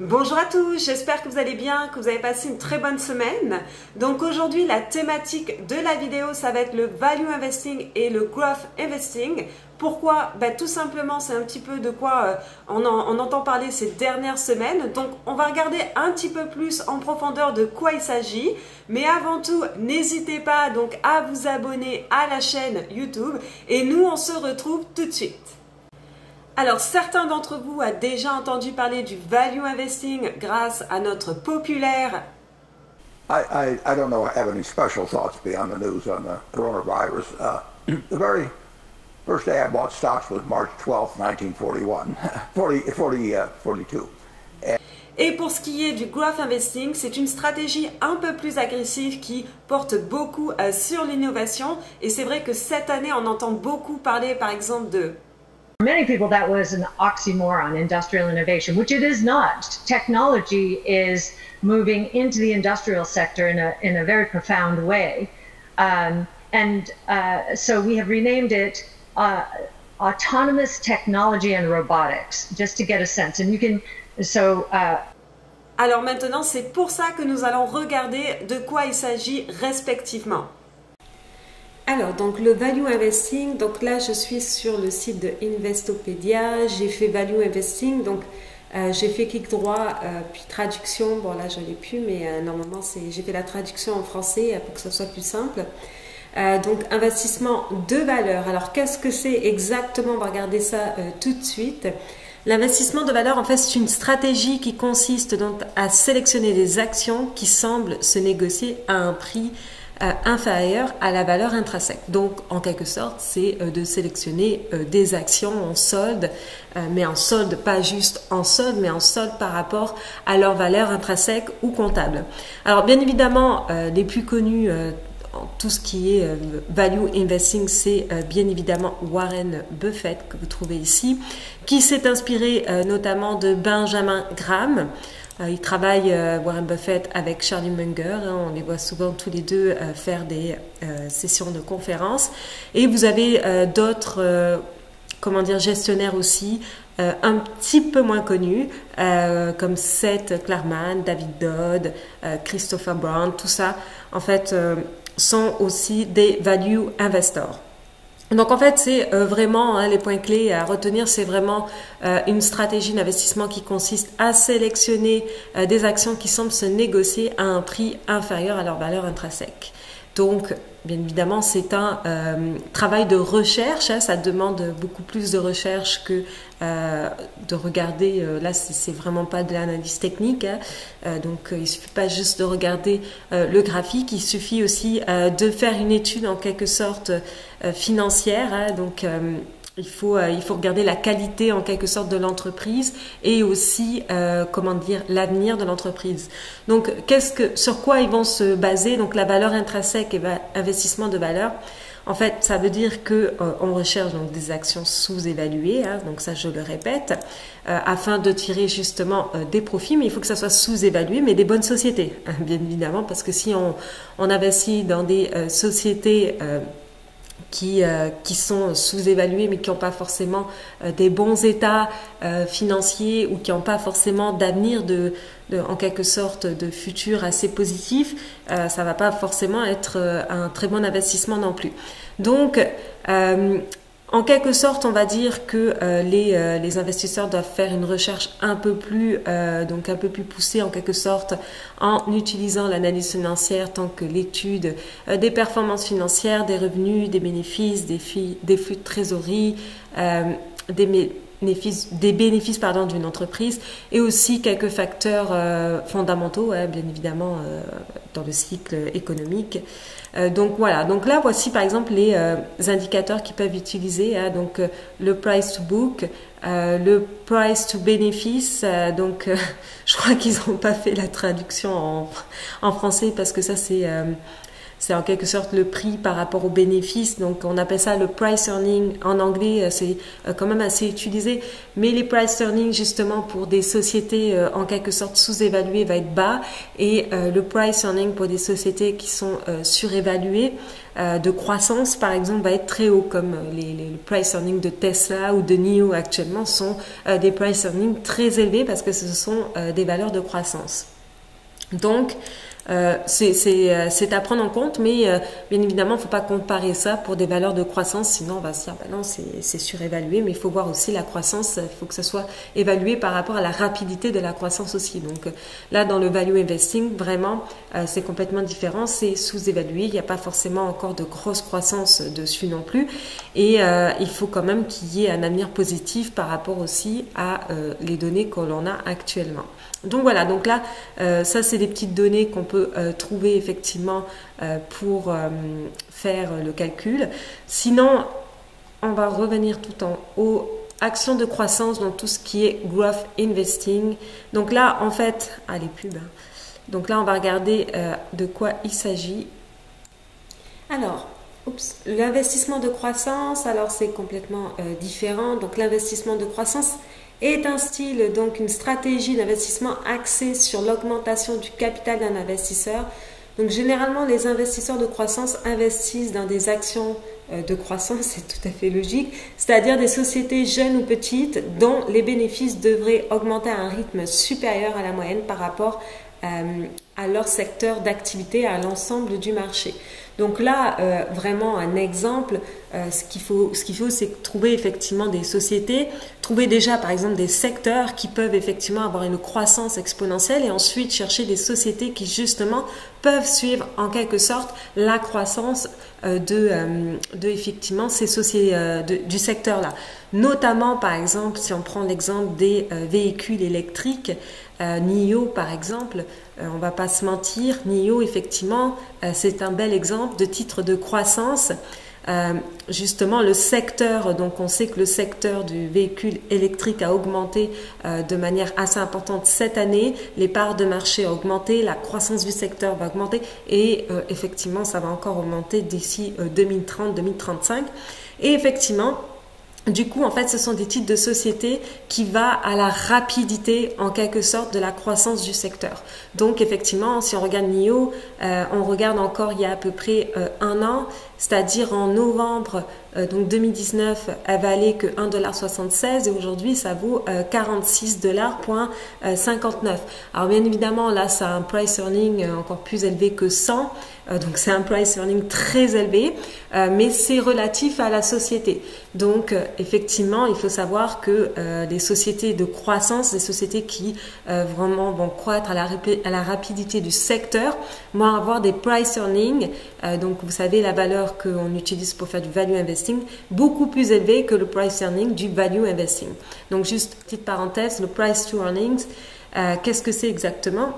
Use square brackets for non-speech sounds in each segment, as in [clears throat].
Bonjour à tous, j'espère que vous allez bien, que vous avez passé une très bonne semaine. Donc aujourd'hui, la thématique de la vidéo, ça va être le value investing et le growth investing. Pourquoi? Ben, Tout simplement, c'est un petit peu de quoi euh, on, on, entend parler ces dernières semaines. Donc on va regarder un petit peu plus en profondeur de quoi il s'agit. Mais avant tout, n'hésitez pas donc à vous abonner à la chaîne YouTube. Et nous, on se retrouve tout de suite. Alors, certains d'entre vous ont déjà entendu parler du value investing grâce à notre populaire. I, I, I don't know, I have any special thoughts beyond the news on the coronavirus. Uh, [clears throat] the very first day I bought stocks was March 12, 1941, 40, 40, uh, 42. Et pour ce qui est du growth investing, c'est une stratégie un peu plus agressive qui porte beaucoup euh, sur l'innovation. Et c'est vrai que cette année, on entend beaucoup parler, par exemple, de many people that was an oxymoron industrial innovation which it is not. Technology is moving into the industrial sector in a, in a very profound way. Um, and uh, so we have renamed it uh, autonomous technology and robotics just to get a sense. And you can so uh, alors maintenant c'est pour ça que nous allons regarder de quoi il s'agit respectivement alors, donc le value investing, donc là je suis sur le site de Investopedia, j'ai fait value investing, donc euh, j'ai fait clic droit, euh, puis traduction, bon là je l'ai plus, mais euh, normalement j'ai fait la traduction en français pour que ce soit plus simple. donc investissement de valeur. Alors qu'est-ce que c'est exactement? On va regarder ça tout de suite. L'investissement de valeur, en fait, c'est une stratégie qui consiste donc à sélectionner des actions qui semblent se négocier à un prix euh, inférieure à la valeur intrinsèque. Donc, en quelque sorte, c'est euh, de sélectionner euh, des actions en solde, mais en solde, pas juste en solde, mais en solde par rapport à leur valeur intrinsèque ou comptable. Alors, bien évidemment, les plus connus tout ce qui est value investing, c'est bien évidemment Warren Buffett que vous trouvez ici, qui s'est inspiré notamment de Benjamin Graham. Euh, il travaille, euh, Warren Buffett, avec Charlie Munger. Hein. on les voit souvent tous les deux euh, faire des sessions de conférences. Et vous avez d'autres, comment gestionnaires aussi, un petit peu moins connus, comme Seth Klarman, David Dodd, Christopher Brown, tout ça, en fait, sont aussi des value investors. Donc en fait, c'est euh, vraiment hein, les points clés à retenir, c'est vraiment euh, une stratégie d'investissement qui consiste à sélectionner euh, des actions qui semblent se négocier à un prix inférieur à leur valeur intrinsèque. Donc, bien évidemment, c'est un euh, travail de recherche. Hein, ça demande beaucoup plus de recherche que euh, de regarder. Euh, là, c'est vraiment pas de l'analyse technique. Hein. donc, il suffit pas juste de regarder le graphique. Il suffit aussi de faire une étude en quelque sorte financière. Hein. donc il faut, euh, il faut regarder la qualité en quelque sorte de l'entreprise et aussi euh, comment dire l'avenir de l'entreprise. Donc qu'est-ce que sur quoi ils vont se baser? Donc la valeur intrinsèque et investissement de valeur. En fait, ça veut dire que euh, on recherche donc des actions sous-évaluées, hein, donc ça je le répète, afin de tirer justement des profits, mais il faut que ça soit sous-évalué, mais des bonnes sociétés, hein, [laughs] bien évidemment, parce que si on, on investit dans des sociétés qui, euh, qui sont sous-évalués mais qui n'ont pas forcément euh, des bons états euh, financiers ou qui n'ont pas forcément d'avenir de, de, en quelque sorte de futur assez positif, ça va pas forcément être un très bon investissement non plus. Donc en quelque sorte, on va dire que euh, les, euh, les, investisseurs doivent faire une recherche un peu plus euh, donc un peu plus poussée en quelque sorte en utilisant l'analyse financière tant que l'étude des performances financières, des revenus, des bénéfices, des, des flux de trésorerie, des des bénéfices pardon d'une entreprise et aussi quelques facteurs fondamentaux hein, bien évidemment dans le cycle économique euh, donc voilà, donc là voici par exemple les euh, indicateurs qu'ils peuvent utiliser, hein. donc euh, le price to book, le price to bénéfice, donc [laughs] je crois qu'ils n'ont pas fait la traduction en, en, français parce que ça c'est c'est en quelque sorte le prix par rapport aux bénéfices. Donc on appelle ça le price earning. En anglais, c'est quand même assez utilisé. Mais les price earning, justement, pour des sociétés en quelque sorte sous-évaluées, va être bas. Et le price earning pour des sociétés qui sont surévaluées, de croissance, par exemple, va être très haut, comme les, price earning de Tesla ou de NIO actuellement sont des price earning très élevés parce que ce sont des valeurs de croissance. Donc, euh, euh, c'est à prendre en compte, mais euh, bien évidemment, il ne faut pas comparer ça pour des valeurs de croissance, sinon on va se dire, bah non, c'est surévalué, mais il faut voir aussi la croissance, il faut que ça soit évalué par rapport à la rapidité de la croissance aussi. Donc là, dans le value investing, vraiment, c'est complètement différent, c'est sous-évalué, il n'y a pas forcément encore de grosse croissance dessus non plus, et il faut quand même qu'il y ait un avenir positif par rapport aussi à les données que l'on a actuellement. Donc voilà, donc là, ça c'est des petites données qu'on peut euh, trouver effectivement euh, pour faire le calcul. Sinon, on va revenir tout en haut. Action de croissance dans tout ce qui est growth investing. Donc là, en fait, ah, pub. Hein. Donc là, on va regarder de quoi il s'agit. Alors, l'investissement de croissance, alors c'est complètement différent. Donc l'investissement de croissance, est un style, donc une stratégie d'investissement axée sur l'augmentation du capital d'un investisseur. Donc généralement, les investisseurs de croissance investissent dans des actions euh, de croissance, [laughs] c'est tout à fait logique, c'est-à-dire des sociétés jeunes ou petites dont les bénéfices devraient augmenter à un rythme supérieur à la moyenne par rapport euh, à leur secteur d'activité, à l'ensemble du marché. Donc là, euh, vraiment un exemple, euh, ce qu'il faut, ce qu'il c'est trouver effectivement des sociétés, trouver déjà par exemple des secteurs qui peuvent effectivement avoir une croissance exponentielle et ensuite chercher des sociétés qui justement peuvent suivre en quelque sorte la croissance euh, de, de effectivement ces sociétés du secteur là. Notamment par exemple, si on prend l'exemple des véhicules électriques, NIO par exemple, on va se mentir, NIO effectivement, c'est un bel exemple de titres de croissance. Euh, justement, le secteur, donc on sait que le secteur du véhicule électrique a augmenté euh, de manière assez importante cette année. Les parts de marché ont augmenté, la croissance du secteur va augmenter et euh, effectivement, ça va encore augmenter d'ici 2030-2035. Et effectivement, du coup, en fait, ce sont des titres de société qui va à la rapidité, en quelque sorte, de la croissance du secteur. Donc, effectivement, si on regarde NIO, euh, on regarde encore il y a à peu près euh, un an, c'est-à-dire en novembre euh, donc 2019, elle valait que 1,76$ et aujourd'hui ça vaut 46,59$. Alors bien évidemment là ça a un price earning encore plus élevé que 100, donc c'est un price earning très élevé, mais c'est relatif à la société. Donc effectivement il faut savoir que les sociétés de croissance, les sociétés qui vraiment vont croître à la, à la rapidité du secteur, vont avoir des price earnings, donc vous savez la valeur qu'on utilise pour faire du value investing beaucoup plus élevé que le price earning du value investing. Donc juste petite parenthèse, le price to earnings, euh, qu'est-ce que c'est exactement?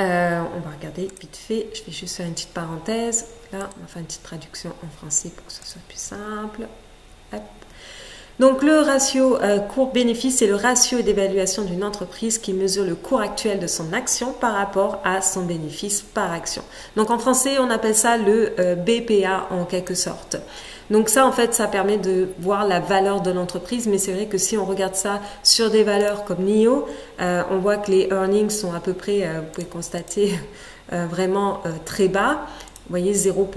Euh, On va regarder vite fait, je vais juste faire une petite parenthèse. Là, on va faire une petite traduction en français pour que ce soit plus simple. Hop. Donc le ratio euh, court-bénéfice, c'est le ratio d'évaluation d'une entreprise qui mesure le cours actuel de son action par rapport à son bénéfice par action. Donc en français, on appelle ça le euh, BPA en quelque sorte. Donc ça, en fait, ça permet de voir la valeur de l'entreprise, mais c'est vrai que si on regarde ça sur des valeurs comme NIO, euh, on voit que les earnings sont à peu près, vous pouvez constater, [laughs] vraiment très bas. Vous voyez 0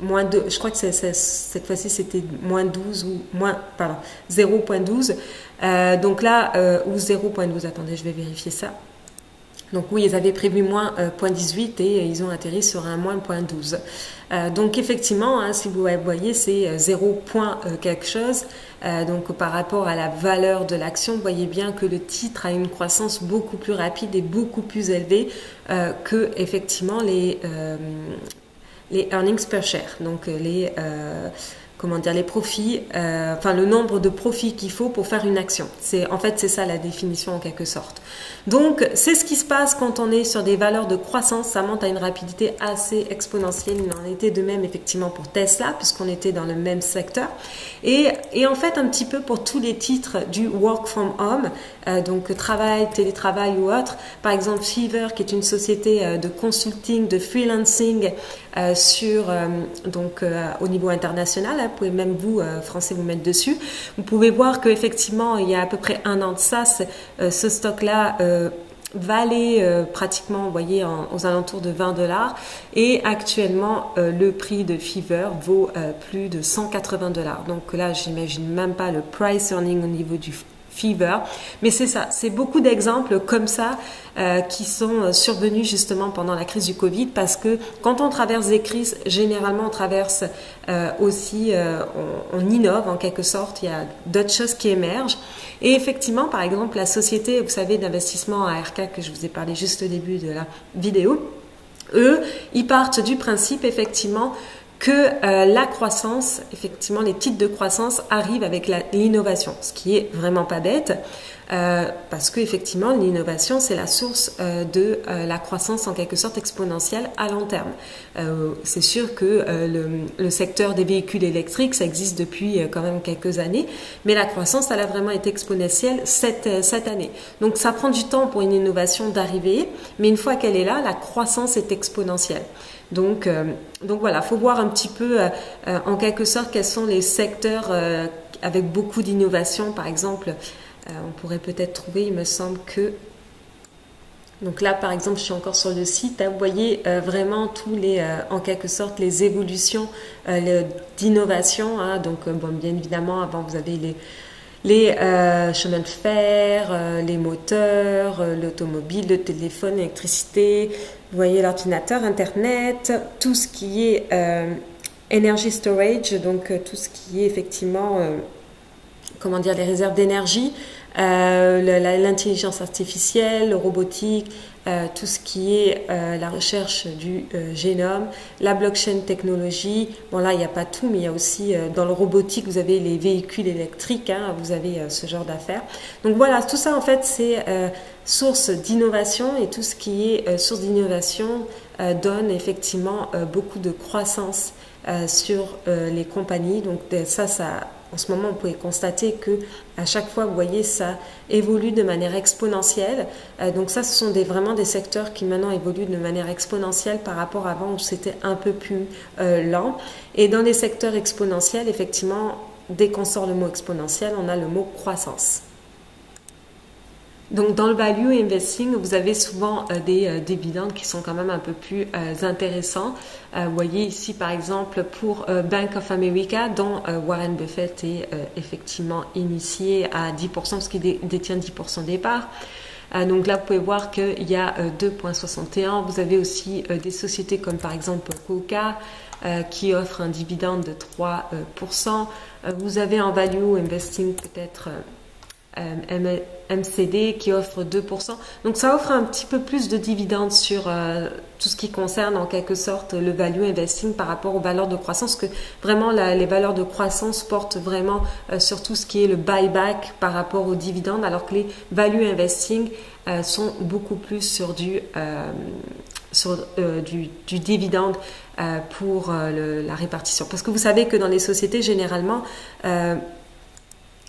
moins de, je crois que cette fois-ci c'était moins 12 ou moins, pardon, 0.12. Euh, donc là, euh, ou 0.12, attendez, je vais vérifier ça. Donc oui, ils avaient prévu moins 0.18 et ils ont atterri sur un moins 0.12. Euh, donc effectivement, hein, si vous voyez, c'est 0. quelque chose. donc par rapport à la valeur de l'action, vous voyez bien que le titre a une croissance beaucoup plus rapide et beaucoup plus élevée que effectivement les les earnings per share, donc euh, les euh, comment dire les profits, euh, enfin le nombre de profits qu'il faut pour faire une action. C'est en fait c'est ça la définition en quelque sorte. Donc c'est ce qui se passe quand on est sur des valeurs de croissance, ça monte à une rapidité assez exponentielle. Il en était de même effectivement pour Tesla puisqu'on était dans le même secteur et, et, en fait un petit peu pour tous les titres du work from home, donc travail, télétravail ou autre. Par exemple, Fever, qui est une société de consulting, de freelancing sur donc au niveau international. Hein, vous pouvez même vous français vous mettre dessus. Vous pouvez voir qu'effectivement, il y a à peu près un an de ça, ce stock-là valait euh, pratiquement, voyez, aux alentours de 20 dollars. Et actuellement, euh, le prix de Fever vaut euh, plus de 180 dollars. Donc là, j'imagine même pas le price earning au niveau du Fever. Mais c'est ça, c'est beaucoup d'exemples comme ça euh, qui sont survenus justement pendant la crise du Covid parce que quand on traverse des crises, généralement on traverse euh, aussi, euh, on, on, innove en quelque sorte, il y a d'autres choses qui émergent. Et effectivement, par exemple, la société, vous savez, d'investissement ARK que je vous ai parlé juste au début de la vidéo, eux, ils partent du principe effectivement que euh, la croissance, effectivement, les titres de croissance arrivent avec l'innovation, ce qui est vraiment pas bête, euh, parce que effectivement, l'innovation c'est la source euh, de la croissance en quelque sorte exponentielle à long terme. c'est sûr que le, le, secteur des véhicules électriques, ça existe depuis quand même quelques années, mais la croissance, elle a vraiment été exponentielle cette, cette année. Donc ça prend du temps pour une innovation d'arriver, mais une fois qu'elle est là, la croissance est exponentielle. Donc, euh, donc voilà, faut voir un petit peu euh, euh, en quelque sorte quels sont les secteurs avec beaucoup d'innovation. Par exemple, on pourrait peut-être trouver, il me semble que donc là, par exemple, je suis encore sur le site. Hein, vous voyez vraiment tous les, en quelque sorte, les évolutions d'innovation. Hein. donc, bon, bien évidemment, avant, vous avez les, les chemins de fer, les moteurs, l'automobile, le téléphone, l'électricité, vous voyez l'ordinateur, Internet, tout ce qui est euh, energy storage, donc euh, tout ce qui est effectivement, euh, comment dire, les réserves d'énergie, l'intelligence artificielle, le robotique, tout ce qui est la recherche du génome, la blockchain technologie. Bon là, il n'y a pas tout, mais il y a aussi dans le robotique, vous avez les véhicules électriques, hein, vous avez ce genre d'affaires. Donc voilà, tout ça en fait, c'est source d'innovation et tout ce qui est euh, source d'innovation euh, donne effectivement euh, beaucoup de croissance sur les compagnies. Donc ça, ça, en ce moment, on pouvez constater que à chaque fois, vous voyez, ça évolue de manière exponentielle. donc ça, ce sont des, vraiment des secteurs qui maintenant évoluent de manière exponentielle par rapport à avant où c'était un peu plus lent. Et dans les secteurs exponentiels, effectivement, dès qu'on sort le mot exponentiel, on a le mot croissance. Donc dans le value investing, vous avez souvent euh, des euh, dividendes qui sont quand même un peu plus euh, intéressants. vous voyez ici par exemple pour Bank of America, dont Warren Buffett est effectivement initié à 10% parce qu'il détient 10% des parts. donc là, vous pouvez voir qu'il y a 2,61. Vous avez aussi des sociétés comme par exemple Coca qui offre un dividende de 3%. vous avez en value investing peut-être MCD qui offre 2%. Donc ça offre un petit peu plus de dividendes sur euh, tout ce qui concerne en quelque sorte le value investing par rapport aux valeurs de croissance, que vraiment les valeurs de croissance portent vraiment euh, sur tout ce qui est le buyback par rapport aux dividendes, alors que les value investing euh, sont beaucoup plus sur du, dividende pour la répartition. Parce que vous savez que dans les sociétés, généralement,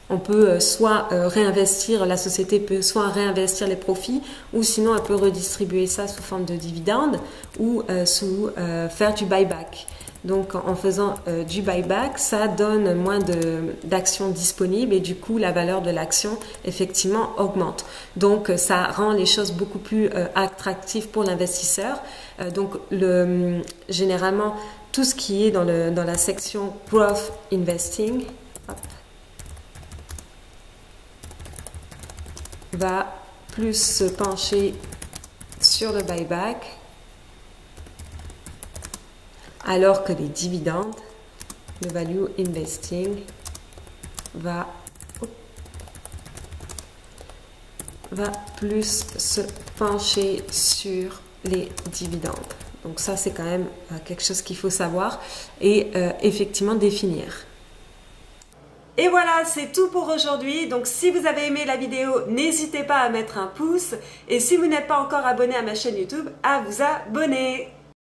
on peut euh, soit euh, réinvestir, la société peut soit réinvestir les profits, ou sinon elle peut redistribuer ça sous forme de dividendes ou euh, sous faire du buyback. Donc en faisant du buyback, ça donne moins d'actions disponibles et du coup la valeur de l'action effectivement augmente. Donc ça rend les choses beaucoup plus attractives pour l'investisseur. donc le, généralement tout ce qui est dans la section growth investing, va plus se pencher sur le buyback alors que les dividendes, le value investing va, plus se pencher sur les dividendes. Donc ça, c'est quand même euh, quelque chose qu'il faut savoir et euh, effectivement définir. Et voilà, c'est tout pour aujourd'hui. Donc si vous avez aimé la vidéo, n'hésitez pas à mettre un pouce. Et si vous n'êtes pas encore abonné à ma chaîne YouTube, à vous abonner.